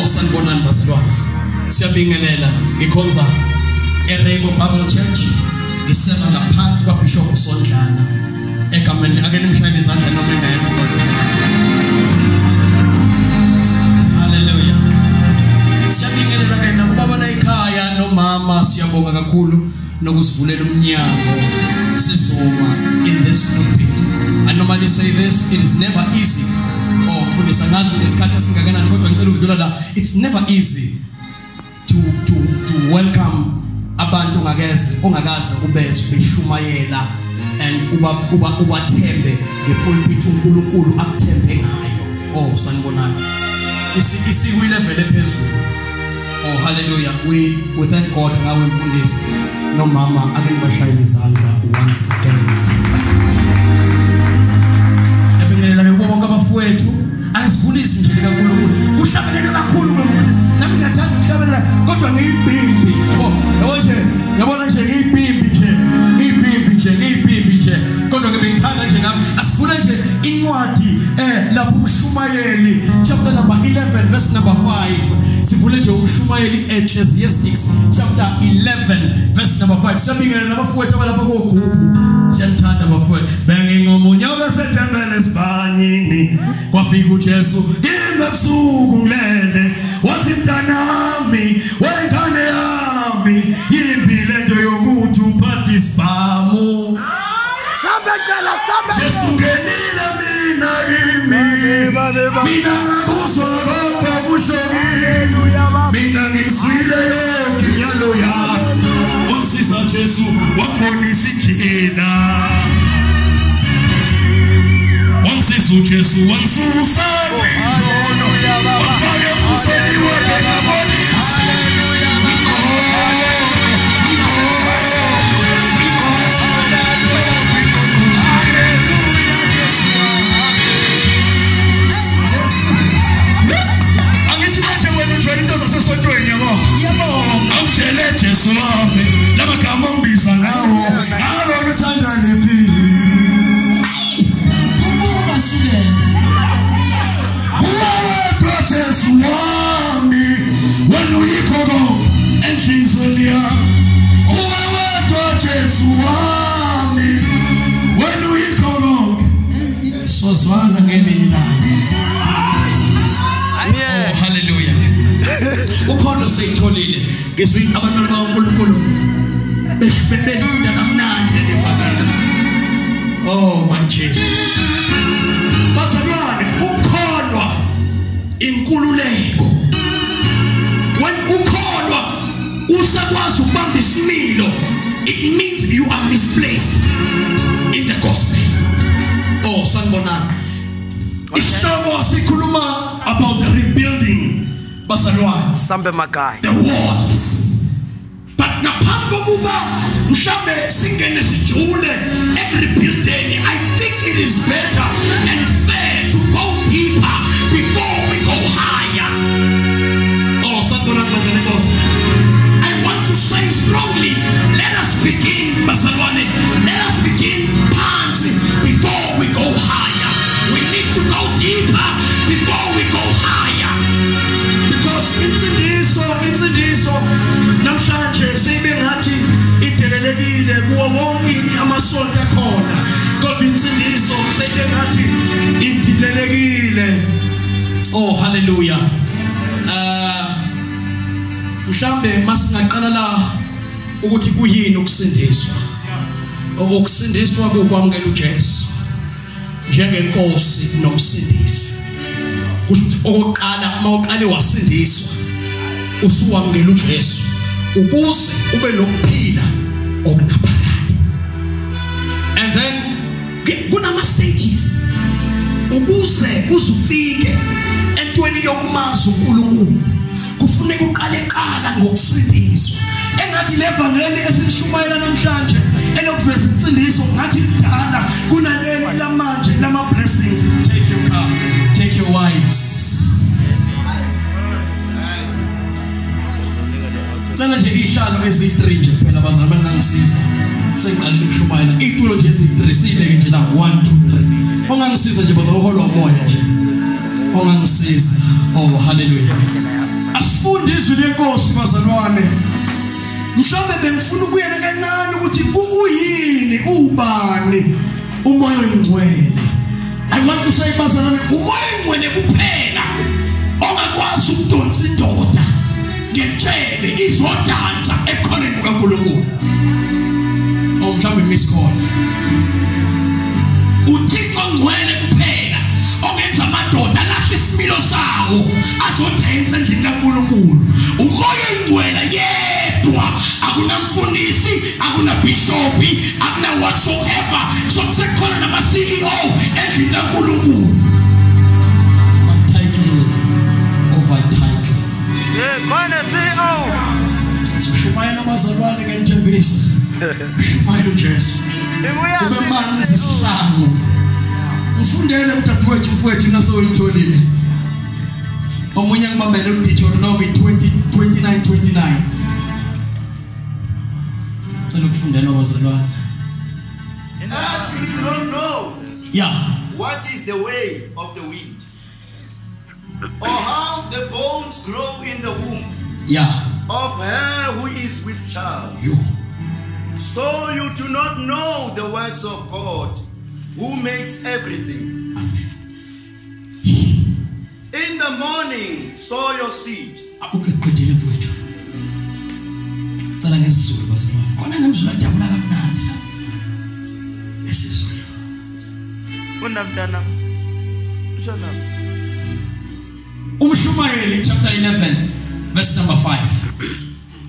Oh sanibonani bazalwane. Siyabingelela ngikhonza eRainbow Bible Church. Ngisema ngaphansi kwaBishop Sondlana. Egameni ake nimshayele izandla noma engekho bazalwane. Hallelujah. Siyabingelela ke nakubaba la ekhaya nomama siyabonga kakhulu nokusivulela umnyango sizoma in this pulpit. I normally say this it is never easy. Oh mfundisi angazi ngesikhathi esingakanani kodwa ngicela ukudlula la it's never easy to to to welcome abantu ongakeze ongakaze ubezwe beshumayela and uba uba ubathembe ngepulpit uNkulunkulu akuthembe ngayo. Oh sanibonani. Isi isiko level ephezulu. Oh hallelujah. We we thank God ngawe mfundisi. nomama ake ngibashayile izandla once again. Ebingelela ke bonke abafowethu asivulisi nje likaNkulunkulu. Kuhlabelele kakhulu kwemfundisi. Nami ngiyathanda ukuhlabelela kodwa ngiyibhimbi. Yabo nje yabona nje ngiyibhimbi nje. Ngiyibhimbi nje ngiyibhimbi nje. Kodwa ke bengithanda nje nami asifuna nje incwadi lapho umshumayeli chapter number 11 verse number 5 sivule nje umshumayeli ecclesiastics chapter 11 verse number 5 siyabingelela nabafowethu abalapha kogubu siyanithanda bafowethu. Bengingomunye obesethembele esibanyini kwafika uJesu kimi ebusuku ngilele wathi mntanami wengane yami yimbi lento yokuthi uphathe isibhamu Sambe cela, sambe Jesu mina ngakuzwa kodwa kusho kimi mina ngizwile yonke imiyalo yakho wamsiza Jesu wambonisa indlela wamsiza uJesu wamsusa kwizono wami wena uyikho konke sozwana ngelinye ilanga Oh hallelujah. Ukhondo seyitholile. Ngizwi abantwana bakaNkulunkulu bes- befunda kamnandi lefamila. Oh my Jesus. Bazalwane ukholwa inkululeko. When ukholwa usakwazi ukubamba isimilo it means you are misplaced in the gospel. Oh sanibonani. Isihloko sikhuluma about the rebuilding bazalwane Sambe makai. the walls but ngaphambi kokuba mhlambe singene sijule ekurebuildeni i think it is better and fair ukusindiswa. Ukusindiswa kukwamukela uJesu njengenkosi nomsindisi. Kusho okokuqala mawuqale wasindiswa usuwamukela uJesu ukuze ube nokuphila okunaphakade and then ke- kunama stages ukuze uzufike entweni yokumazi uNkulunkulu kufuneka uqale qala ngokusindiswa. Engathi levangeli esilishumayela namhlanje elokuveza insindiso ngathi kudala kunaleli lamanje lama blessings take your car take your wives Cela nje ihlalo eziyi3 nje kuphela bazalwane bangangisiza. Sengiqalile ukushumayela. Itulo nje eziyi3 sibeke nje la 1 2 3. Ongangisiza nje bazawuholwa umoya nje. ongangisiza oh haleluya asifunde izwi lenkosi bazalwane mhlawumbe bengifuna ukuyena kancane ukuthi ku- uyini ubani? Umoya oyingcwele. I want to say bazalwane umoya oyingcwele kuphela. Ongakwazi ukudonsa indoda ngetshebe izodansa ekhoneni kukaNkulunkulu. Oh mhlawumbe miss uthixo ngcwele hakuna mfundisi hakuna bishopi hakuna whatsoever. Sote kona na ma-ceo ezinankulunkulu sishumayela abazalwane ngenthembisa ushumayela ujesu ube manzi sihlangu mfundele mtatu wethu mfowethu nasowuyitholile omunye ngibambele umditshori noma i-29 29 Sele kufundela abazalwane As you do not know yeah what is the way of the wind, or how the bones grow in the womb yeah of her who is with child, you so you do not know the works of God, who makes everything. In the morning, sow your seed. sisala ngesizulu bazima khona ngemzulu adabula kamnandi. La esizulu funda mntana. Shonam umshumayeli chapter 11 verse number 5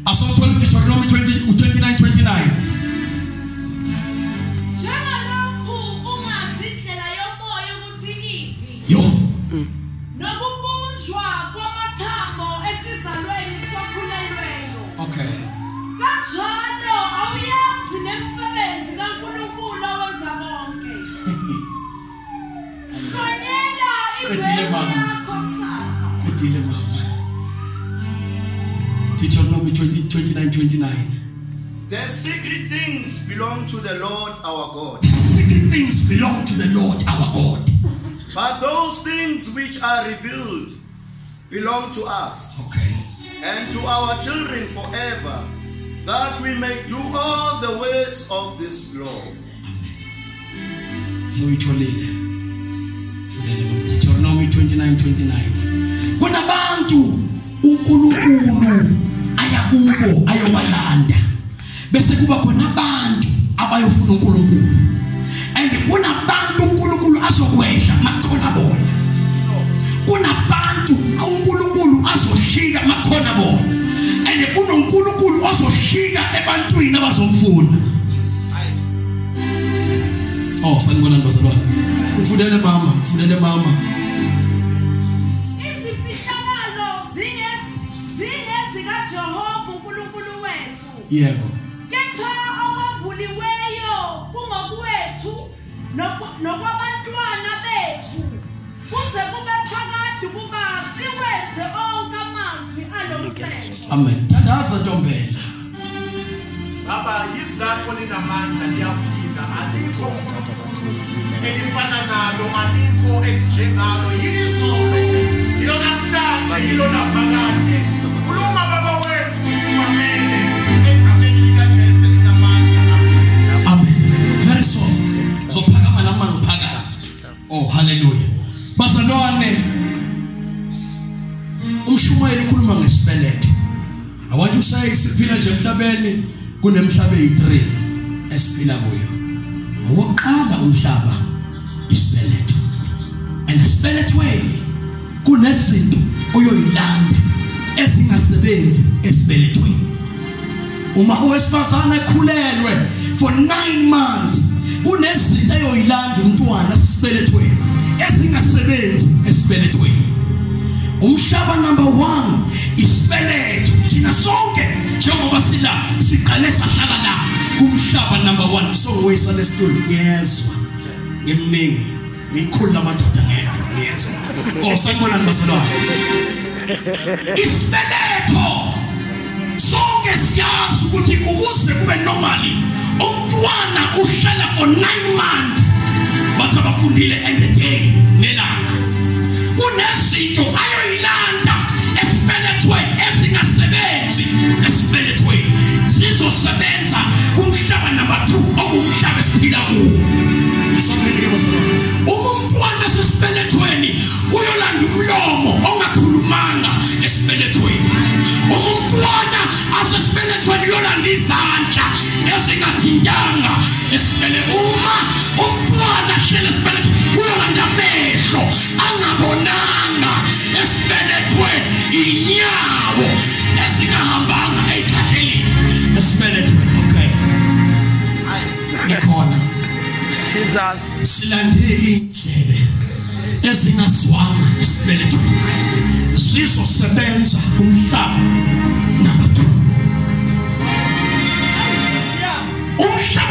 aso 20 deuteronomy 20, 29 29 yo. Mm. 20 29 29 The secret things belong to the Lord our God, the secret things belong to the Lord our God. But those things which are revealed belong to us. okay. and to our children forever, that we may do all the words of this law. so uyitholile fundele mama Deuteronomy 29 29 kunabantu uNkulunkulu ayakubo ayobalanda. Bese kuba khona abantu abayofuna uNkulunkulu. And kunabantu uNkulunkulu azokwehla makhona bona. Kunabantu uNkulunkulu azohlika makhona bona. And kunoNkulunkulu ozohlika ebantwini abazomfuna. Oh sanibonani bazalwane. Mfundele mama, mfundele mama. Yebo. kepha okwambuliweyo kungokwethu nokwabantwana bethu kuze kube phakade ukuba siwenze onke amazwi alomthetho Amen. Thandaza Ntombela. Baba yizi linamandla liyaphinda alikho elifana nalo alikho elinjengalo emhlabeni kunemhlaba eyi3 esiphila kuyo. Owokuqala umhlaba isibeletho. And esibelethweni kunezinto oyoyilanda ezingasebenzi esibelethweni. uma owesifazana ekhulelwe for 9 months kunezinto eyoyilanda umntwana sisibelethweni ezingasebenzi esibelethweni umhlaba number 1 isibeletho thina sonke njengoba sila siqale sahlala la. Kumhlaba number 1 so we wesa lesitulo ngiyezwa. Ngimningi ngikhulu lamadoda ngedwa. Ngiyezwa. Oh sanibonani basalwane isibeletho. Sonke siyazi ukuthi ukuze kube normally umntwana uhlala for 9 months bathi the day nelanga. Kunezinto ayoyilanda zizosebenza kumhlaba number 2 okumhlaba esiphila kuwo Ngisamleleke bazalwane. uma umntwana sesibelethweni uyolanda umlomo ongakhulumanga esibelethweni uma umntwana asesibelethweni uyolanda izandla ezingathintanga esibele uma umntwana hlele esibelethweni uyolanda amehlo angabonanga Jesus. silande indlebe ezingazwanga esibelethweni zizosebenza umhlaba number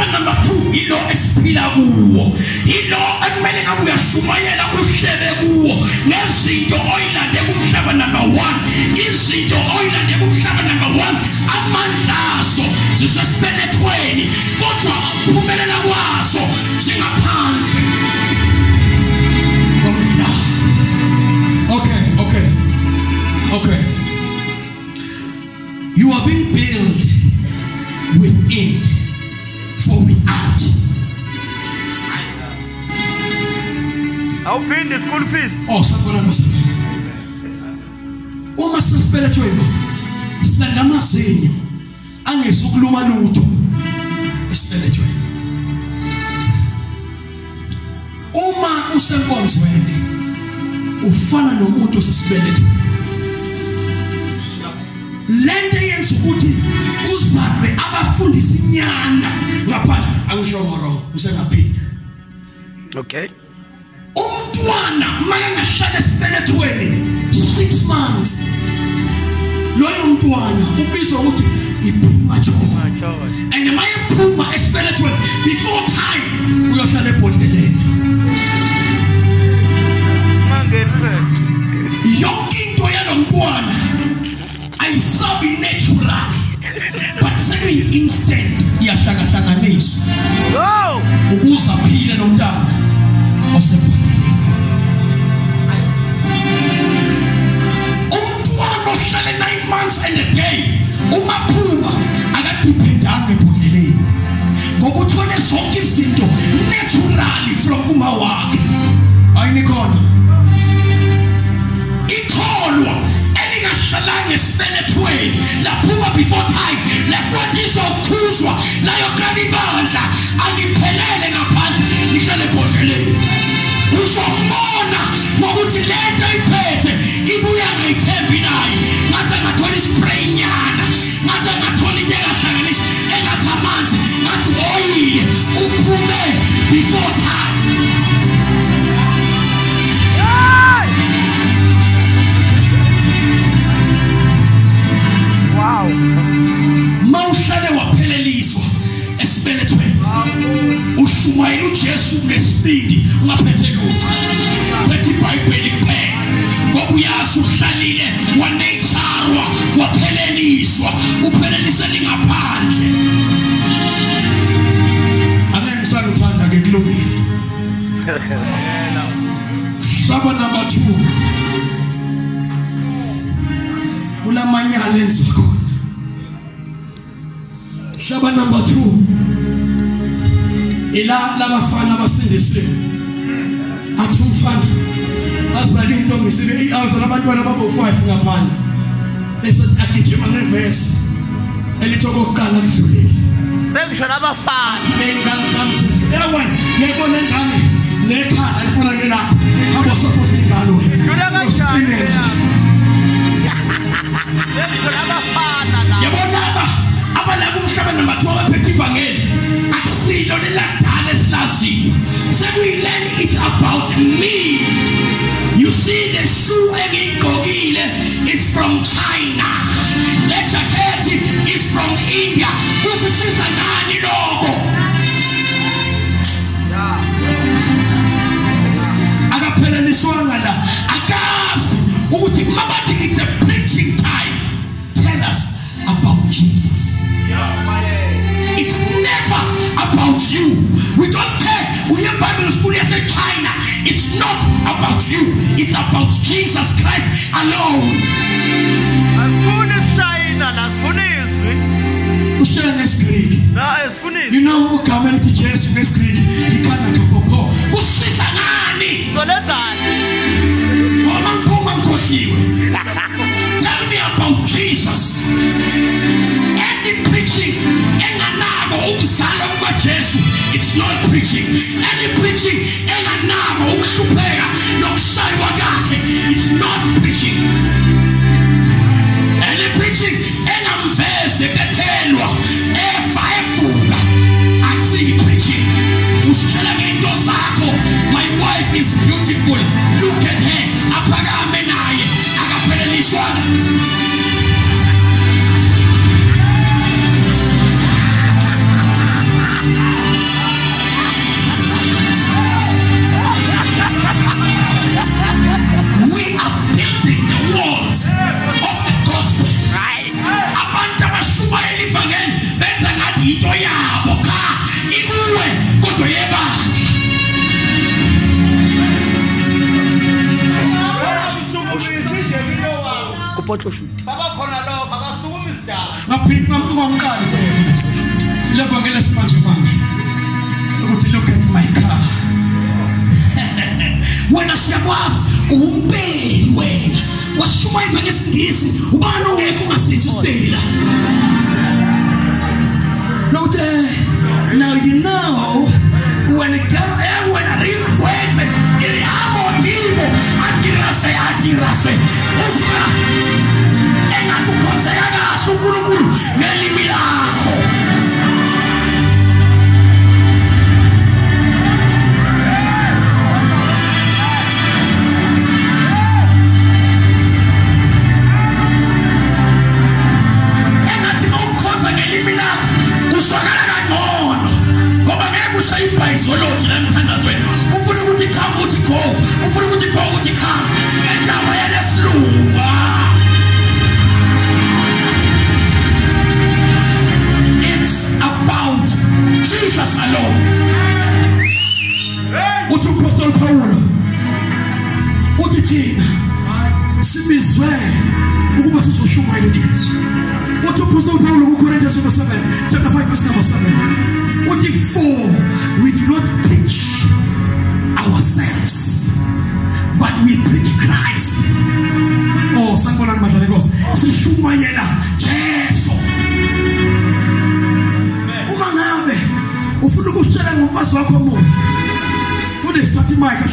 2 umhlaba number 2 ilo esiphila kuwo ilo ekumele ngabe uyashumayela uhlebe kuwo nezinto oyilande kumhlaba number 1 izinto oyilande kumhlaba number 1 amandla azo zisesibelethweni kodwa ukuphumelela kwazo singaphandle. Okay okay okay. You are being built Awuphindi school fees. oh sakubona masazi uma sesibelethweni silanda amazinyo angezukuluma lutho esibelethweni uma usenkonzweni ufana nomuntu osesibelethweni lento yenza ukuthi kuzalwe abafundisi inyanda ngaphandle. Angisho ngoro usengaphila Okay. Umntwana makangahlala esibelethweni 6 months. Loyo mntwana ubizwa ukuthi ipremature. And mayephuma esibelethweni before time uyohlala ebhodleleni labafana abasindisiwe athi umfana azale intombi sibe azala abantwana babo-five ngaphandle. Bese agijima ngevesi. Elithi okokuqala kudlulile Sengisho nabafana. bengane zami ewe ngiyayibona ingane nekhala lifuna ngelapho hamba usapota ingane wena. Kanjani Usinele. yami? Sengisho nabafana la. yabona aba abalaka umhlaba namathiwa abaphethe ivangeli. Akusilo leladala we learn it about me. You see the shoe engiyigqokile is from china. Le jakhethi is from india. This is kusisiza ngani lokho akapheleliswanga la akazi ukuthi mabathi about you Jesus Christ alone. asifuni isishayina la sifuni izwi Usitshela ngesiGriki. na asifuni izwi You know ugama elithi Jesu ngesiGriki ikhanda kapopo. Kusisa ngani? Ngoba ngiphuma ngikhohliwe. Tell me about Jesus. Any preaching enganako ukuzalwa kukaJesu it's not preaching. Any preaching enganako ukuhlupheka people look at her apparently. Kupotlo shoot sabakhona lokho akasukumi isidala ngaphinde ngamqala futhi. Levangeli esimanje manje ukuthi look at my car. Wena siyakwazi umpeli wena. Wasishumayeza ngesingisi. Ubani ongekho ungasisi usipeli la nokuthi eh, now you know when God, eh, when a real kwetse iri amo vivo atirase atirase ufika engathi つぶ sibizwe ukuba sizoshumayela ujesu. Uthi upostoli paulo kucorinthians chapter 7 chapter 5 verse number 7 uthi for we do not preach ourselves but we preach christ. Oh sanibonani madlala enkosi sishumayela jesu. Uma ngabe ufuna ukusitshela ngomfazi wakho omuhle futhi sithatha imayike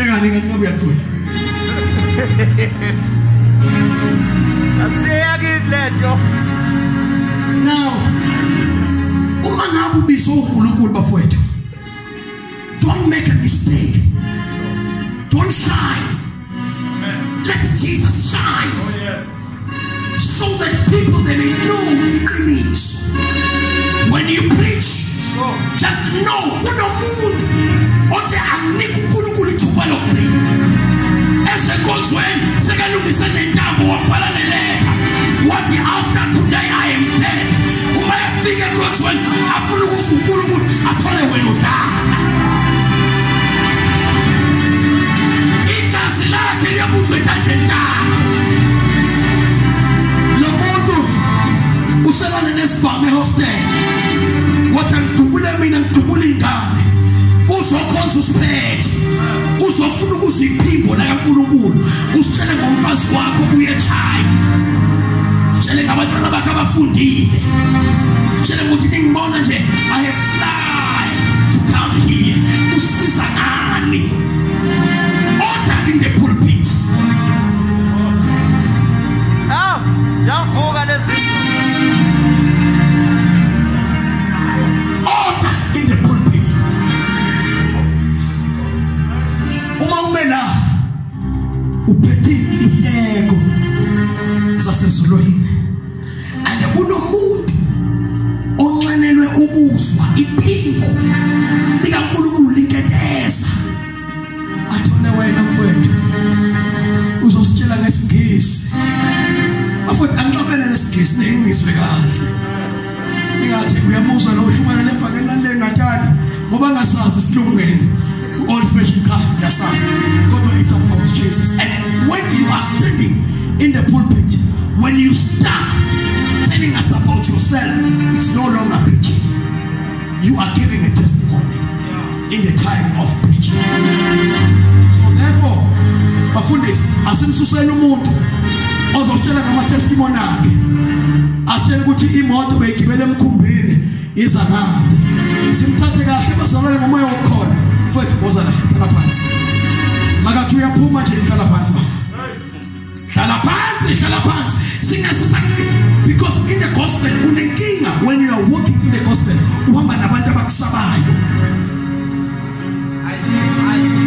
hlekani ngathi ngabe uyathola akusiyakini lento now uma ngabe ubizwe uNkulunkulu bafowethu don't make a mistake. Don't shine let Jesus shine. Oh, so that people they may know iqiniso when you preach just know kunomuntu othi akunika uNkulunkulu ithuba lokugcina esenkonzweni sekalungise nentambo wabhala neleta wathi after today i am dead. Uma efika enkonzweni afuna ukuza unkulunkulu athole wena udlala igazi takho lo muntu uselane wathi ngidubule mina ngidubule ingane. Uzokhonza usiphethe. Uzofuna ukuziphimbo la kaNkuluNkulu usitshele ngomfazi wakho ngabantwana abafundile. Ukuthi ningibona nje i have fly to come here. Usiza ngani? Order in the pulpit uphethe imfihleko zasezulwini and kunomuntu onxanelwe ukuzwa iphimbo. Yourself. It's no longer preaching. You are giving a testimony in the time of preaching. So therefore bafundisi asimsuseni umuntu ozositshela ngama testimony akhe. Asitshele ukuthi imoto beyigibele emkhumbini iza ngaphi. Simthathe kahle bazalwane ngomoya wokukholwa mfethu boza la hlala phansi. Makathi uyaphuma nje hlala phansi baba hlala phansi hlala phansi singasisa because in the gospel when you are walking in the gospel uhamba nabantu abakusabayo.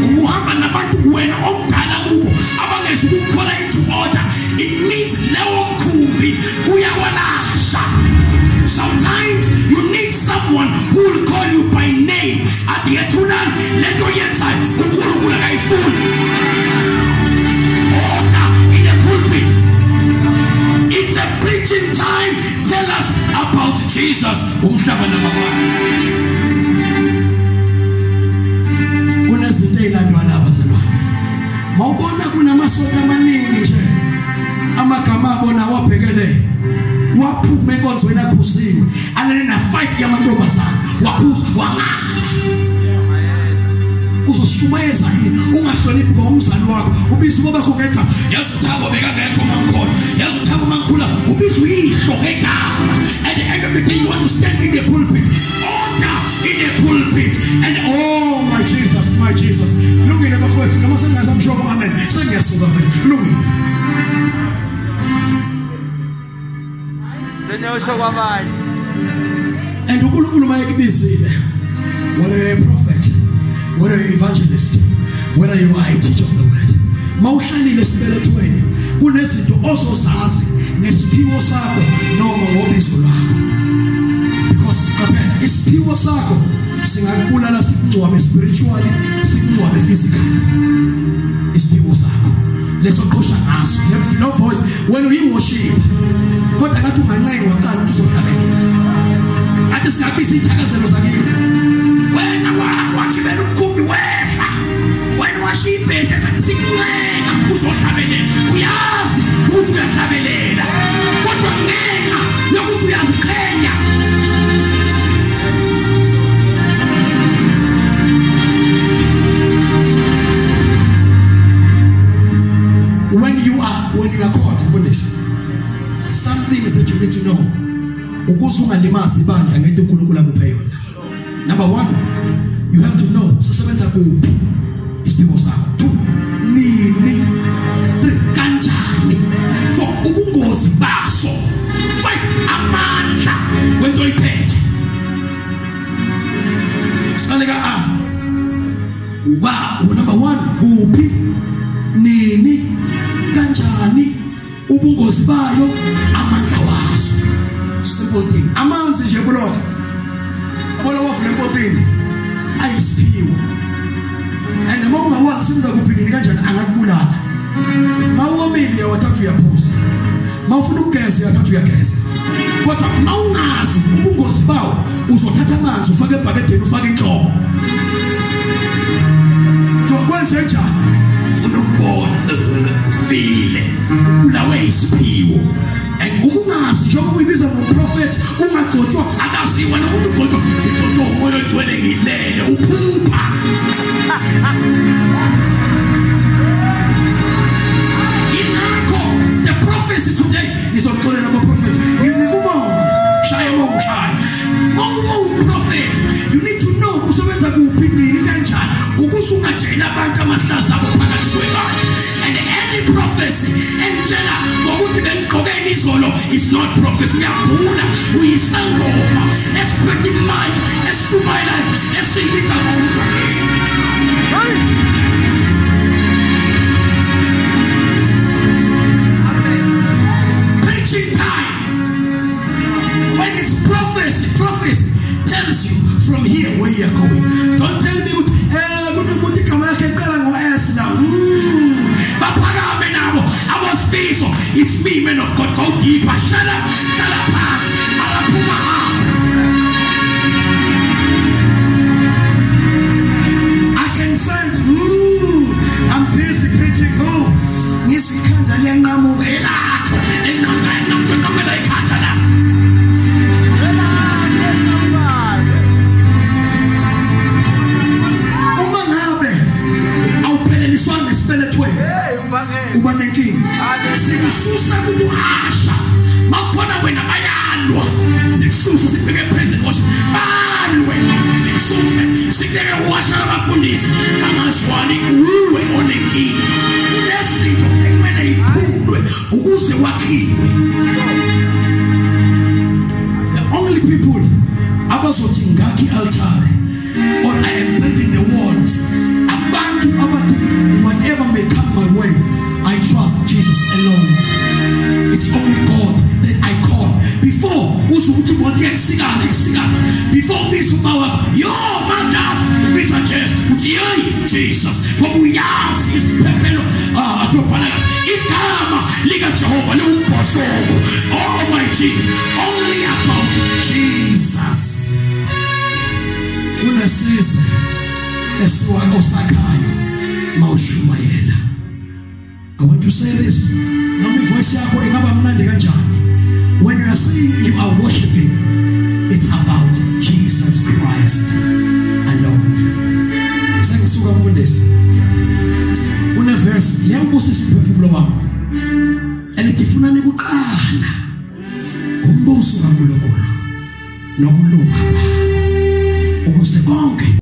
Umuhamba nabantu wena omdala kubo abangezi ukuthola into order. It means lewo mkhumbi uyawalasha sometimes you need someone who will call you by name. Athi yethulani lento yenzayo unkulunkulu akayifuni preaching time. Tell us about jesus. Umhlaba namabala kunezinto ezilandwa lapha mawubona kunamasonto amaningi nje amagama abo nawo abhekele waphuma enkonzweni akhusiwe alele na 5 yamantombazana. Wakhuza wangala uzoshumayeza yini ungahloniphi komzali wakho? Ubiza ubaba bakho ngegama. Yazi uthabo bekangekho mangikhona yazi uthabo mangikhula ubiza uyihlo ngegama. At the end of the day you want to stand in the pulpit. Order in the pulpit. And oh my Jesus my Jesus. Lungile bafowethu noma sengasamshomo amen. Sengiyasuka mfethu lungile. Senyosho kwabanye. and uNkulunkulu mayekubizile whether you're a prophet whether you're evangelist whether you are a teacher of the word mawuhlalile esibelethweni kunezinto ozozazi nesiphiwo sakho noma ngobizo lwakho because qaphela isiphiwo sakho singakubulala sikungcwabe spiritually sikungcwabe physically. Isiphiwo sakho leso qosha ngaso. Le- no voice. When we worship uba number 1 kuphi nini kanjani ubungozi bayo amandla waso. Simple thing. Amanzi nje bulotha. Abona wavula empopini ayisiphiwo. And uma ungawazi simza kuphi nini kanjani angakubulala. Mawomile uyawathatha uyaphuza. Mawufuna ukugeza uyathatha uyageza. Kodwa mawungazi ubungozi bawo uzothatha amanzi ufake ebhakedeni ufake inhloko so kwenze njani ufuna ukubona eh, ufile ubulawe isiphiwo and ukungazi njengoba uyibiza ngomprofeti ungagcotshwa akaziwa nokuthi ugcotshwa ngigcotshwa umoya oyigcwele ngilele uphupha. Yingakho the prophecy today izolo is not prophecy uyabhula uyisangoma esiphethe imike esishumayelayo esiyibiza ngomfanele yakusikaza ikusikaza before ubiza uma wakho yo mandazi ubiza Jesu uthi yeyi Jesus. Ngoba uyazi isiphephelo ah atobhala igama lika Jehova liwumbhoshongo oh my Jesus. Only about Jesus. Kunesizwe esiwako sakhayo mawushumayela I want to say this. Noma yakho ingaba mnandi kanjani when you are saying you are worshiping it's about Jesus Christ alone. Sengisuka mfundisi. Une verse liyangibusisa umphefumulo wami elithi funani kuqala umbuso kaNkulunkulu nokulunga ukuze konke